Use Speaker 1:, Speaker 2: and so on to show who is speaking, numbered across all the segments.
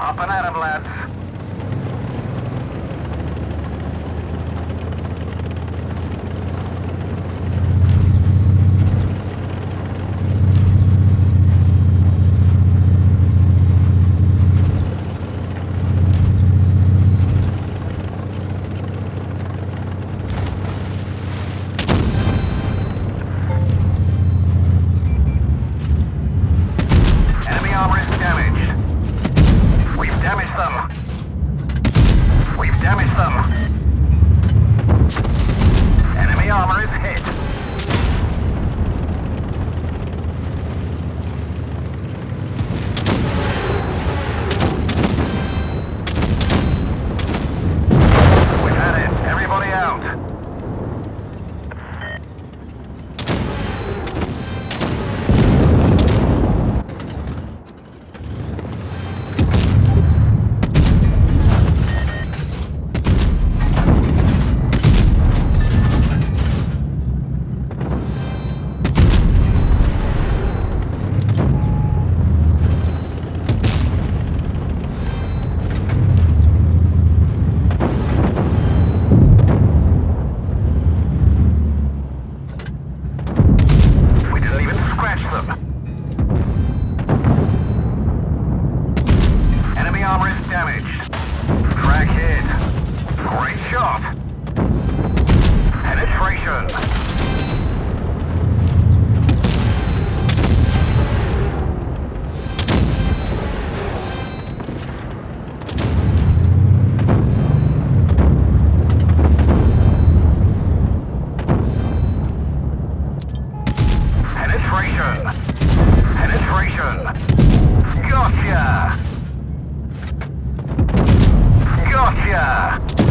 Speaker 1: Up and at 'em, lads. Gotcha.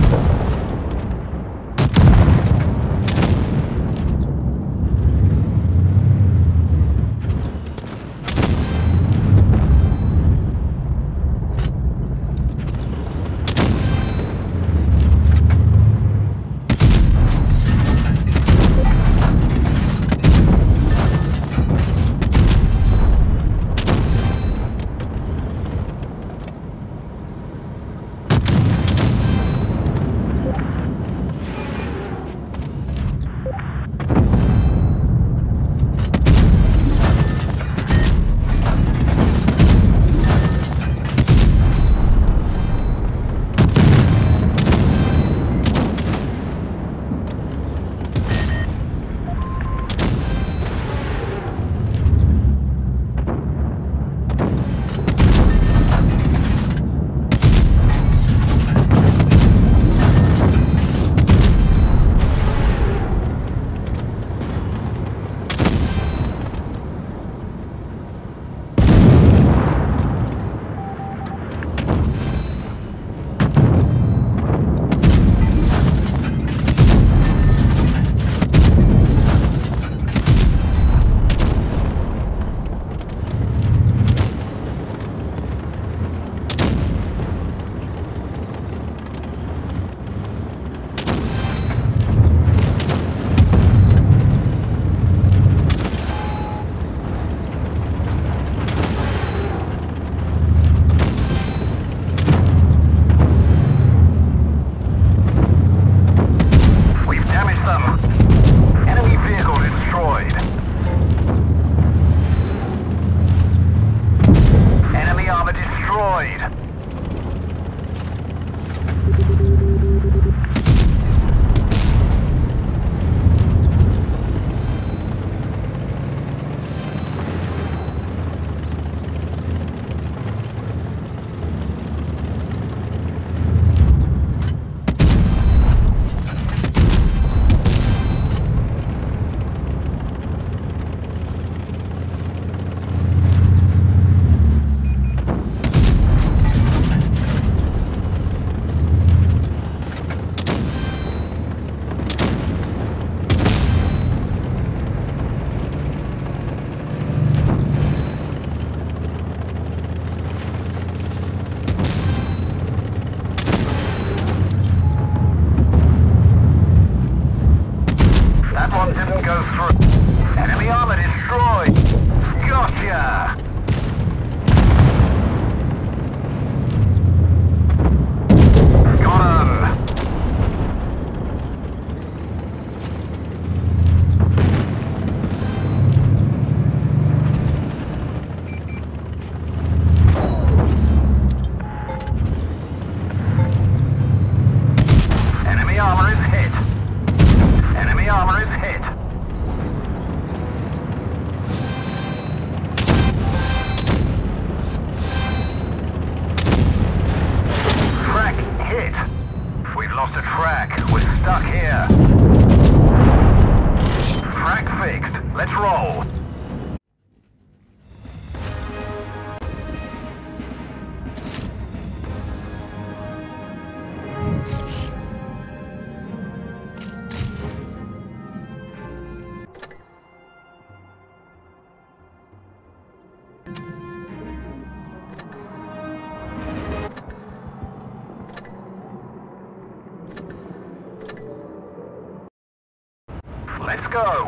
Speaker 1: stuck here.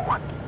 Speaker 1: one.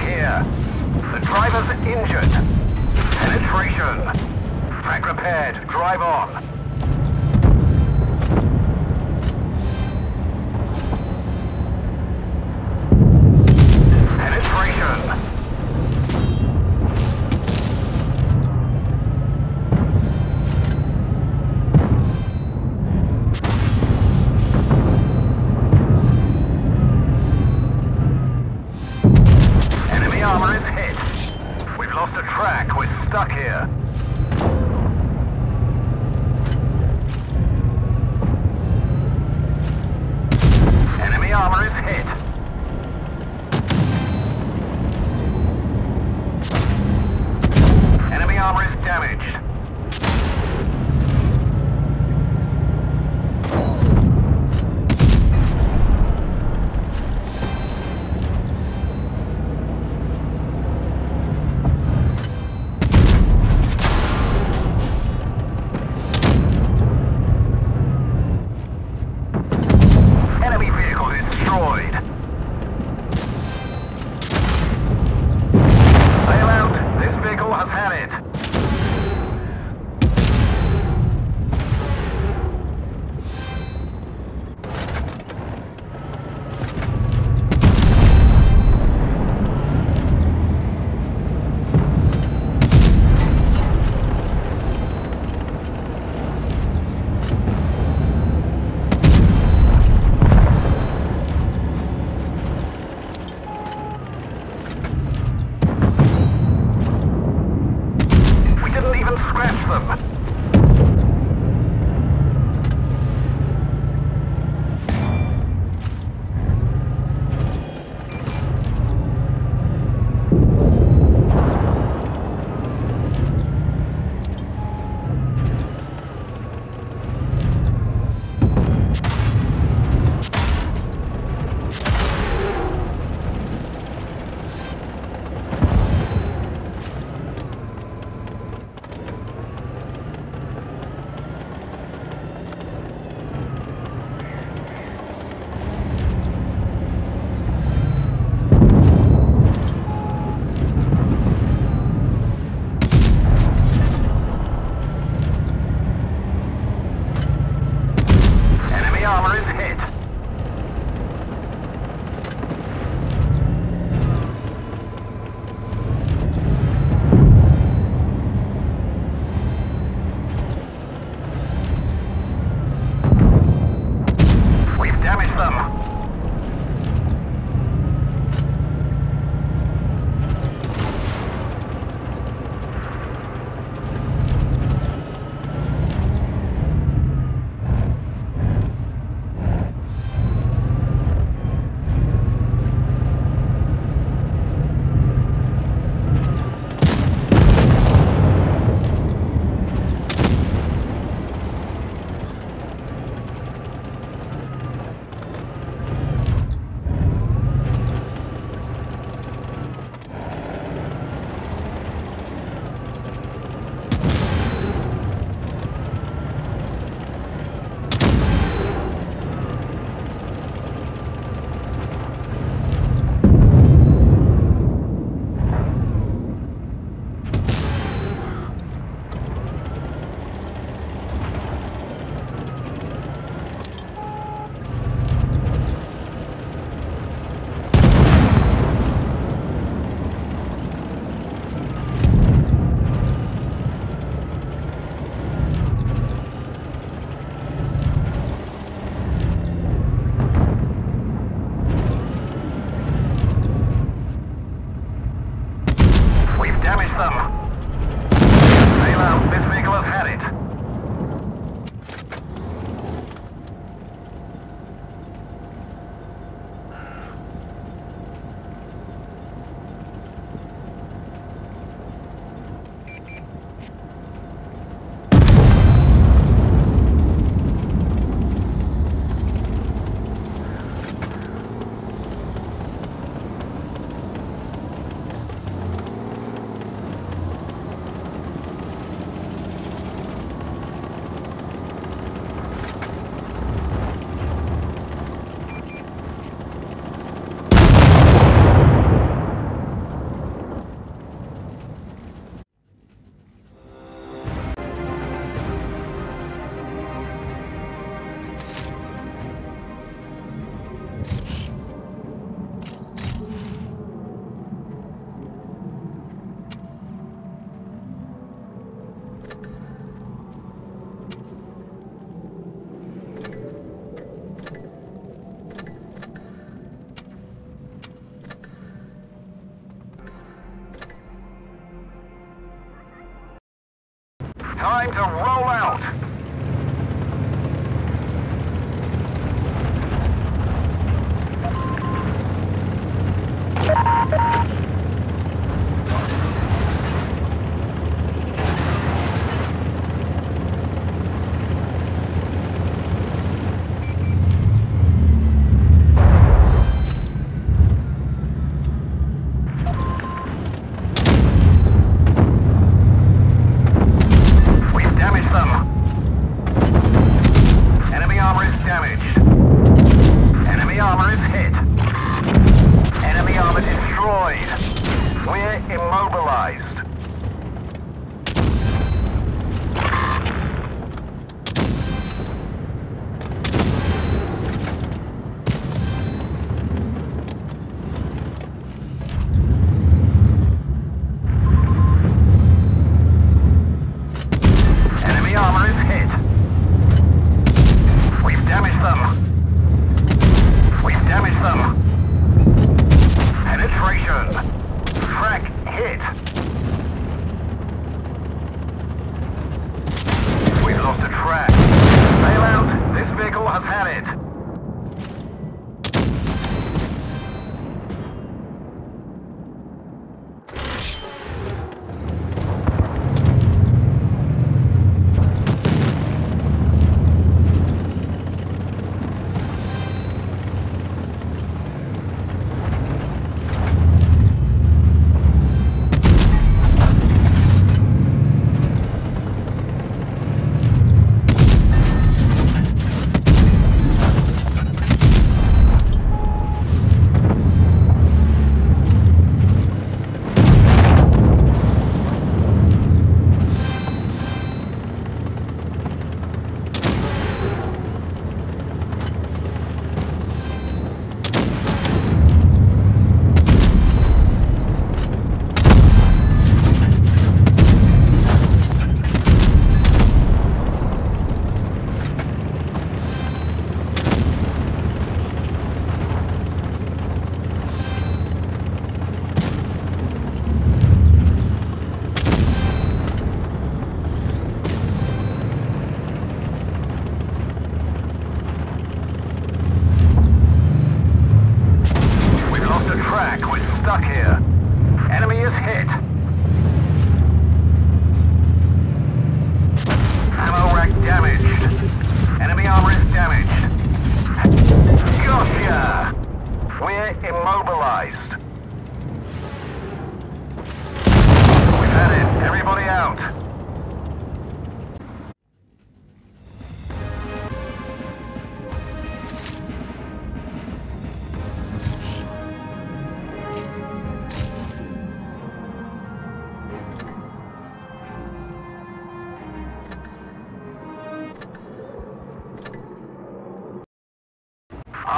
Speaker 1: Here. The driver's injured. Penetration. Track repaired. Drive on. Time to roll out.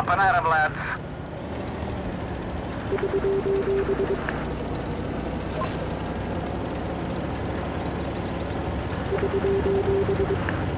Speaker 1: Up and at 'em, lads. We've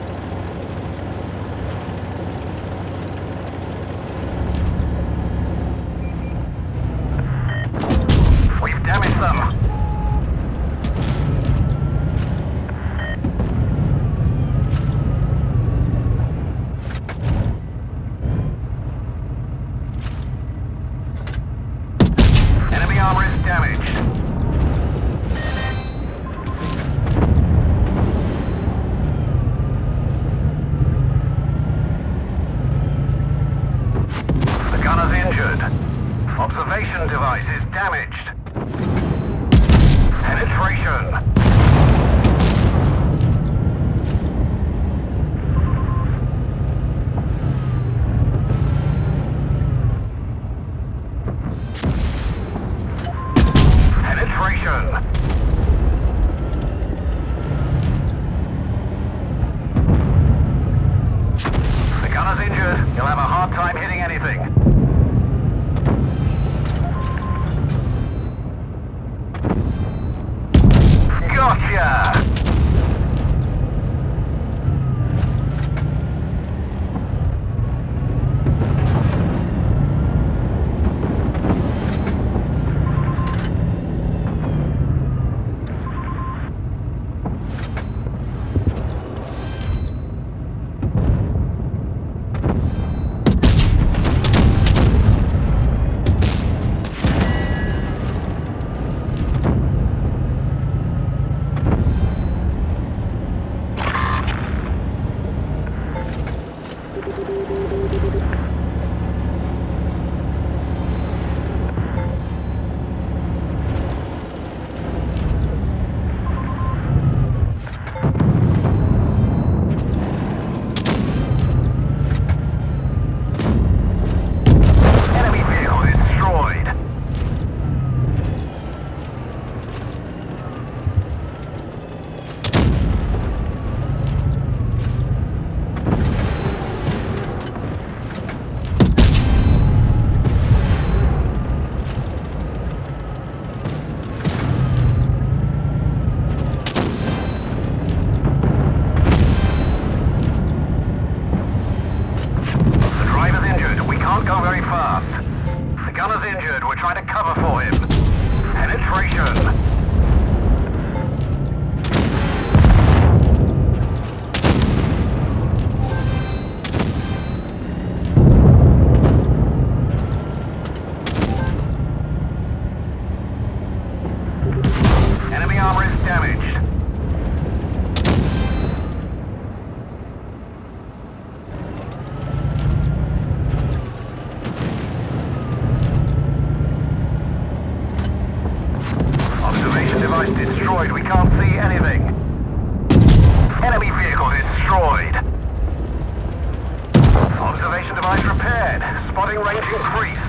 Speaker 1: destroyed. We can't see anything. Enemy vehicle destroyed. Observation device repaired. Spotting range increased.